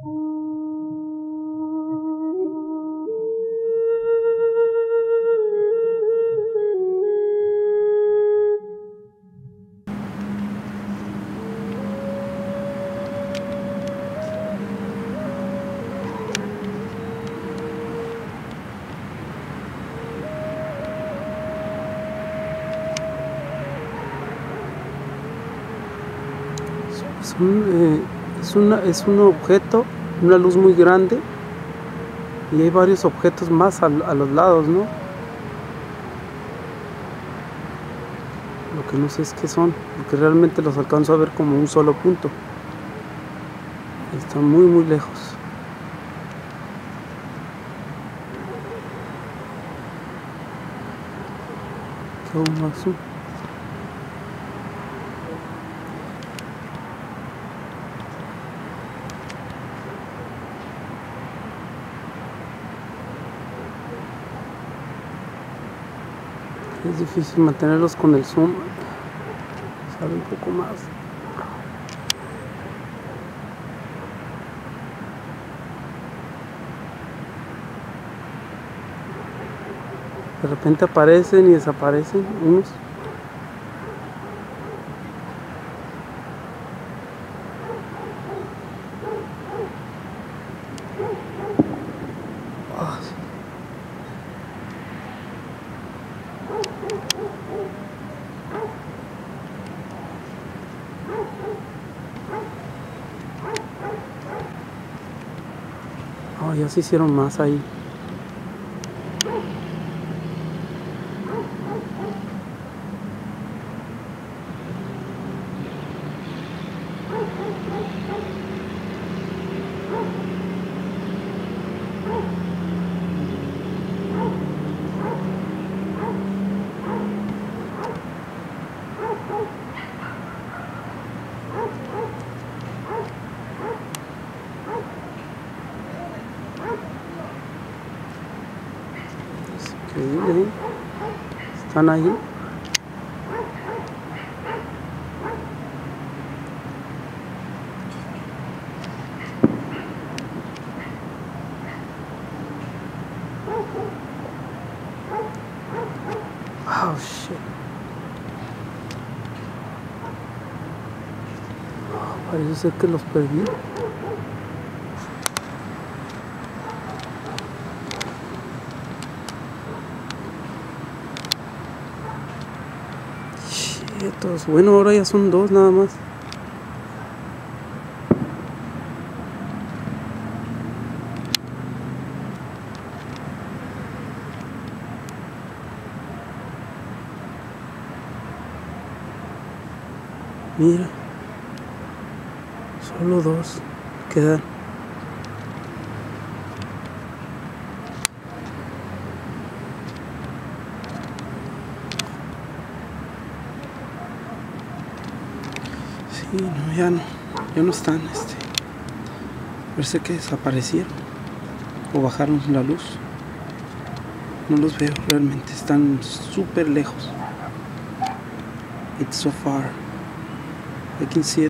Es un, eh, es, una, es un objeto, una luz muy grande y hay varios objetos más a, a los lados, ¿no? Lo que no sé es qué son, porque realmente los alcanzo a ver como un solo punto. Están muy muy lejos. ¿Qué hago, Es difícil mantenerlos con el zoom. Sale un poco más. De repente aparecen y desaparecen unos. Oh, ya se hicieron más ahí. Increíble, ¿eh? Están ahí. Oh. Oh, parece ser que los perdí. Chetos. Bueno, ahora ya son dos nada más. Mira. Solo dos quedan. Sí, no, ya no, ya no están, este. Parece que desaparecieron o bajaron la luz. No los veo realmente, están súper lejos. It's so far. I can see